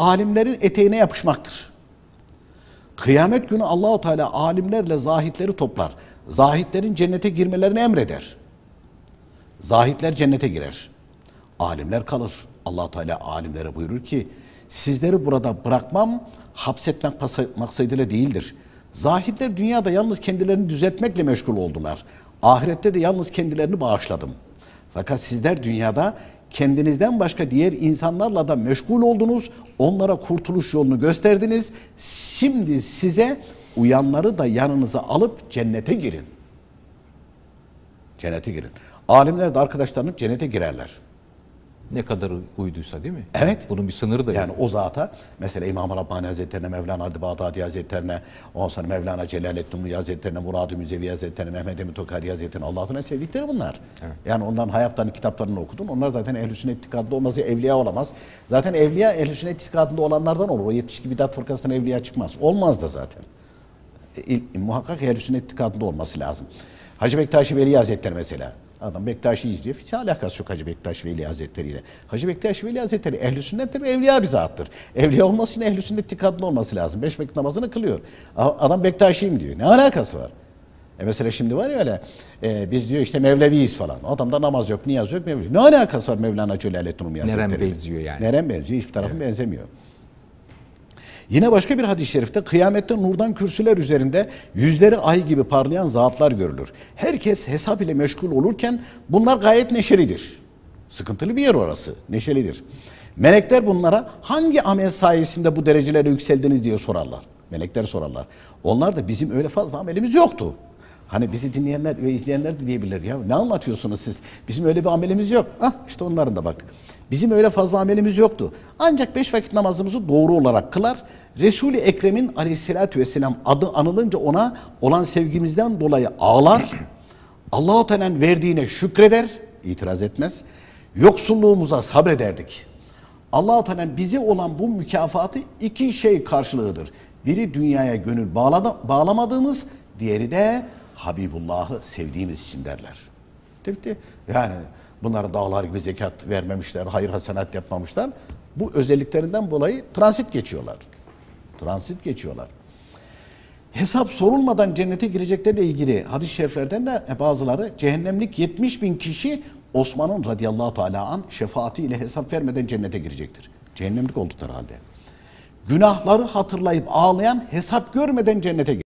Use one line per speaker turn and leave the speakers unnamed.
alimlerin eteğine yapışmaktır. Kıyamet günü Allahu Teala alimlerle zahitleri toplar. Zahitlerin cennete girmelerini emreder. Zahitler cennete girer. Alimler kalır. allah Teala alimlere buyurur ki sizleri burada bırakmam hapsetmek maksadıyla değildir. Zahitler dünyada yalnız kendilerini düzeltmekle meşgul oldular. Ahirette de yalnız kendilerini bağışladım. Fakat sizler dünyada kendinizden başka diğer insanlarla da meşgul oldunuz. Onlara kurtuluş yolunu gösterdiniz. Şimdi size uyanları da yanınıza alıp cennete girin. Cennete girin. Alimler de arkadaşlarını cennete girerler.
Ne kadar uyduysa değil mi?
Evet.
Bunun bir sınırı da
Yani
yok.
o zata mesela İmam Rabbani Hazretleri'ne, Mevlana Ali Bağdadi Hazretleri'ne, ondan sonra Mevlana Celaleddin Rumi Hazretleri'ne, Murad-ı Müzevi Hazretleri'ne, Mehmet Emin Tokari Hazretleri'ne Allah'ın sevdikleri bunlar. Yani onların hayatlarını, kitaplarını okudun. Onlar zaten ehl-i sünnet itikadında olmazsa evliya olamaz. Zaten evliya ehl-i sünnet itikadında olanlardan olur. O 72 bidat fırkasından evliya çıkmaz. Olmaz da zaten. E, muhakkak ehl-i sünnet itikadında olması lazım. Hacı Bektaşi Veli Hazretleri mesela. Adam Bektaşi izliyor. Hiç alakası yok Hacı Bektaş Veli Hazretleri ile. Hacı Bektaş Veli Hazretleri ehl-i sünnettir ve evliya bir zattır. Evliya olması için ehl-i sünnet itikadında olması lazım. Beş vakit namazını kılıyor. Adam Bektaşiyim diyor. Ne alakası var? E mesela şimdi var ya öyle e, biz diyor işte Mevleviyiz falan. Adamda namaz yok, niyaz yok, Mevlevi. Ne alakası var Mevlana Celaleddin Rumi
Nerem
Hazretleri'yle?
benziyor yani.
Nerem benziyor? Hiçbir tarafın benzemiyor. Yine başka bir hadis-i şerifte kıyamette nurdan kürsüler üzerinde yüzleri ay gibi parlayan zatlar görülür. Herkes hesap ile meşgul olurken bunlar gayet neşelidir. Sıkıntılı bir yer orası, neşelidir. Melekler bunlara hangi amel sayesinde bu derecelere yükseldiniz diye sorarlar. Melekler sorarlar. Onlar da bizim öyle fazla amelimiz yoktu. Hani bizi dinleyenler ve izleyenler de diyebilirler ya ne anlatıyorsunuz siz? Bizim öyle bir amelimiz yok. Ah işte onların da bak. Bizim öyle fazla amelimiz yoktu. Ancak beş vakit namazımızı doğru olarak kılar. Resul-i Ekrem'in aleyhissalatü vesselam adı anılınca ona olan sevgimizden dolayı ağlar. Allahu Teala'nın verdiğine şükreder, itiraz etmez. Yoksulluğumuza sabrederdik. Allahu Teala bize olan bu mükafatı iki şey karşılığıdır. Biri dünyaya gönül bağladı, bağlamadığımız, diğeri de Habibullah'ı sevdiğimiz için derler. Bitti. Yani bunlar dağlar gibi zekat vermemişler, hayır hasenat yapmamışlar. Bu özelliklerinden dolayı transit geçiyorlar. Transit geçiyorlar. Hesap sorulmadan cennete gireceklerle ilgili hadis-i şeriflerden de bazıları cehennemlik 70 bin kişi Osman'ın radıyallahu teala an şefaatiyle hesap vermeden cennete girecektir. Cehennemlik oldukları halde. Günahları hatırlayıp ağlayan hesap görmeden cennete girecek.